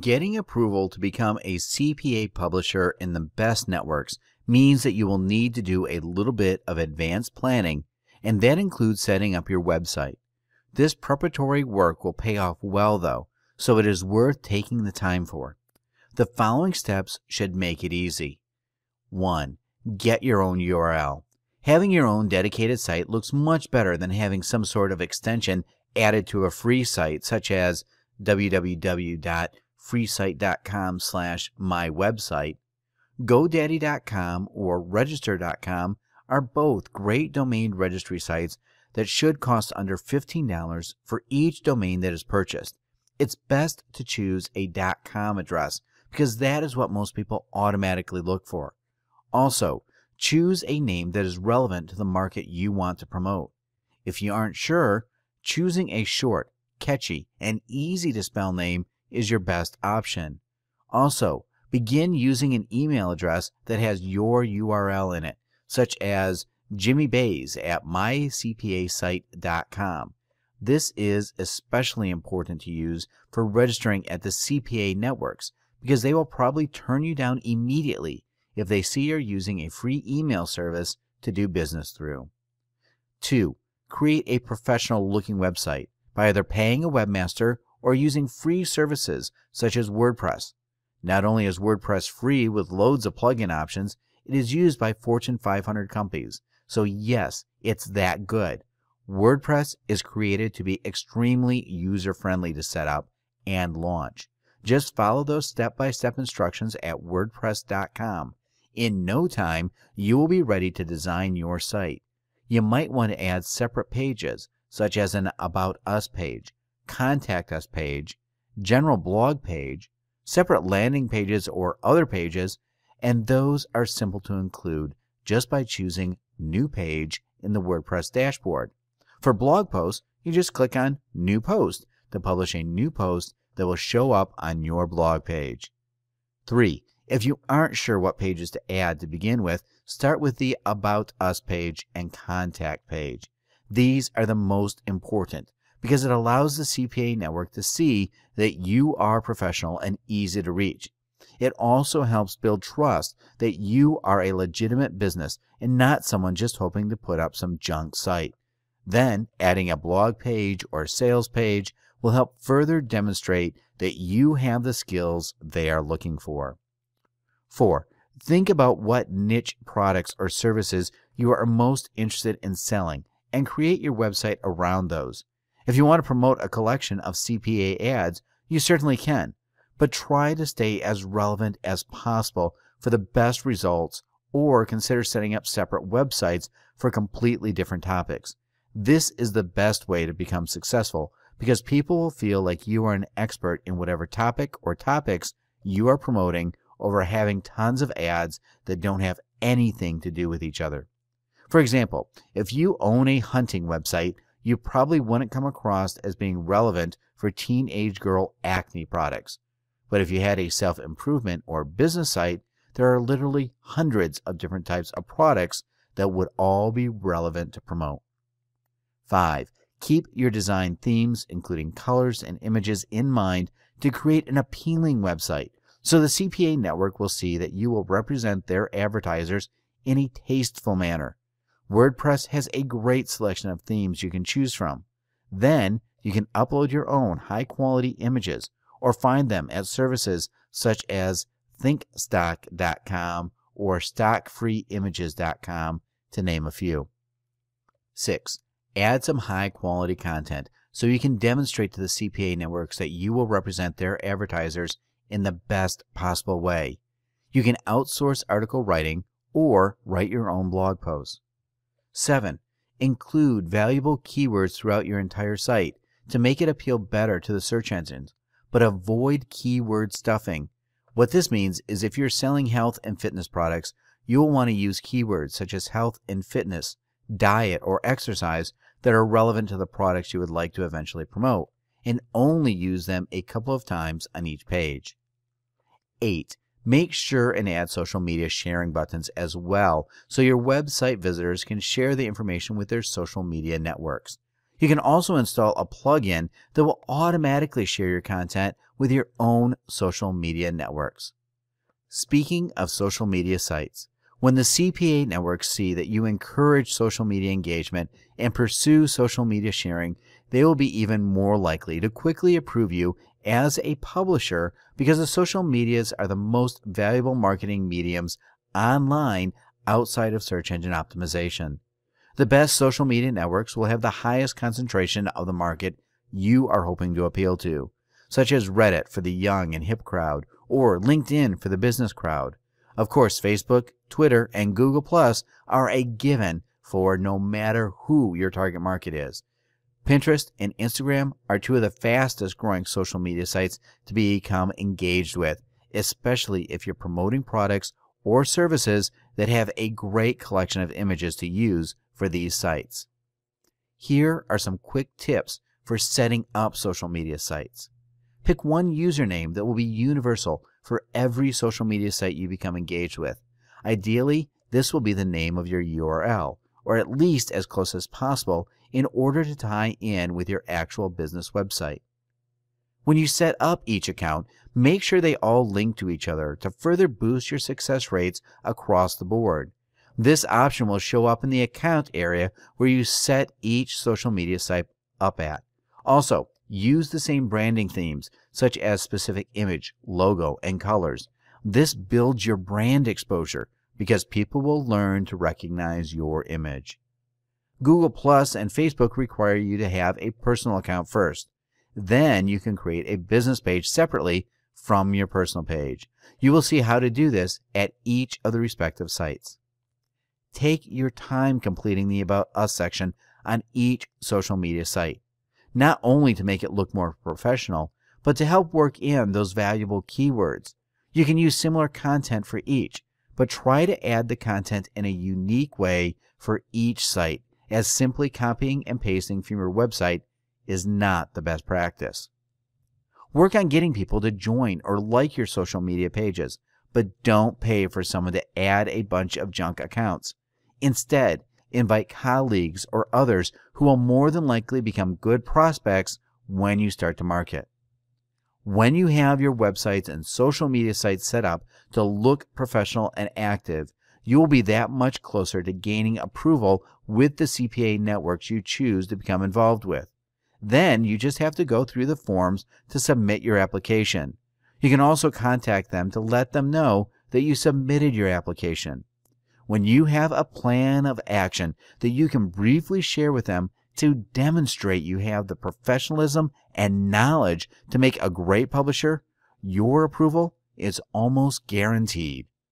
Getting approval to become a CPA publisher in the best networks means that you will need to do a little bit of advanced planning, and that includes setting up your website. This preparatory work will pay off well, though, so it is worth taking the time for. The following steps should make it easy. 1. Get your own URL. Having your own dedicated site looks much better than having some sort of extension added to a free site such as www.freesite.com slash my website. GoDaddy.com or Register.com are both great domain registry sites that should cost under $15 for each domain that is purchased. It's best to choose a .com address because that is what most people automatically look for. Also, choose a name that is relevant to the market you want to promote. If you aren't sure, choosing a short, catchy, and easy to spell name is your best option. Also, begin using an email address that has your URL in it, such as Jimmy Bays at mycpasite.com. This is especially important to use for registering at the CPA networks because they will probably turn you down immediately if they see you're using a free email service to do business through. 2. Create a professional looking website by either paying a webmaster or using free services such as WordPress. Not only is WordPress free with loads of plugin options, it is used by Fortune 500 companies. So, yes, it's that good. WordPress is created to be extremely user friendly to set up and launch. Just follow those step by step instructions at WordPress.com. In no time, you will be ready to design your site. You might want to add separate pages, such as an About Us page, Contact Us page, General Blog page, separate landing pages or other pages, and those are simple to include just by choosing New Page in the WordPress dashboard. For blog posts, you just click on New Post to publish a new post that will show up on your blog page. 3. If you aren't sure what pages to add to begin with, start with the About Us page and Contact page. These are the most important because it allows the CPA network to see that you are professional and easy to reach. It also helps build trust that you are a legitimate business and not someone just hoping to put up some junk site. Then, adding a blog page or sales page will help further demonstrate that you have the skills they are looking for. 4. Think about what niche products or services you are most interested in selling and create your website around those. If you want to promote a collection of CPA ads, you certainly can, but try to stay as relevant as possible for the best results or consider setting up separate websites for completely different topics. This is the best way to become successful because people will feel like you are an expert in whatever topic or topics you are promoting over having tons of ads that don't have anything to do with each other. For example, if you own a hunting website, you probably wouldn't come across as being relevant for teenage girl acne products. But if you had a self improvement or business site, there are literally hundreds of different types of products that would all be relevant to promote. 5. Keep your design themes, including colors and images, in mind to create an appealing website so the CPA network will see that you will represent their advertisers in a tasteful manner. WordPress has a great selection of themes you can choose from. Then you can upload your own high quality images or find them at services such as thinkstock.com or stockfreeimages.com to name a few. 6. Add some high quality content so you can demonstrate to the CPA networks that you will represent their advertisers in the best possible way. You can outsource article writing or write your own blog posts. 7. Include valuable keywords throughout your entire site to make it appeal better to the search engines, but avoid keyword stuffing. What this means is if you're selling health and fitness products, you will want to use keywords such as health and fitness, diet, or exercise that are relevant to the products you would like to eventually promote, and only use them a couple of times on each page. 8. Make sure and add social media sharing buttons as well so your website visitors can share the information with their social media networks. You can also install a plugin that will automatically share your content with your own social media networks. Speaking of social media sites, when the CPA networks see that you encourage social media engagement and pursue social media sharing, they will be even more likely to quickly approve you as a publisher because the social medias are the most valuable marketing mediums online outside of search engine optimization. The best social media networks will have the highest concentration of the market you are hoping to appeal to, such as Reddit for the young and hip crowd, or LinkedIn for the business crowd. Of course, Facebook, Twitter, and Google Plus are a given for no matter who your target market is. Pinterest and Instagram are two of the fastest growing social media sites to become engaged with, especially if you're promoting products or services that have a great collection of images to use for these sites. Here are some quick tips for setting up social media sites. Pick one username that will be universal for every social media site you become engaged with. Ideally, this will be the name of your URL, or at least as close as possible in order to tie in with your actual business website. When you set up each account, make sure they all link to each other to further boost your success rates across the board. This option will show up in the account area where you set each social media site up at. Also, use the same branding themes, such as specific image, logo, and colors. This builds your brand exposure because people will learn to recognize your image. Google Plus and Facebook require you to have a personal account first. Then you can create a business page separately from your personal page. You will see how to do this at each of the respective sites. Take your time completing the About Us section on each social media site, not only to make it look more professional, but to help work in those valuable keywords. You can use similar content for each, but try to add the content in a unique way for each site, as simply copying and pasting from your website is not the best practice. Work on getting people to join or like your social media pages, but don't pay for someone to add a bunch of junk accounts. Instead, invite colleagues or others who will more than likely become good prospects when you start to market. When you have your websites and social media sites set up to look professional and active, you will be that much closer to gaining approval with the CPA networks you choose to become involved with. Then you just have to go through the forms to submit your application. You can also contact them to let them know that you submitted your application. When you have a plan of action that you can briefly share with them to demonstrate you have the professionalism and knowledge to make a great publisher, your approval is almost guaranteed.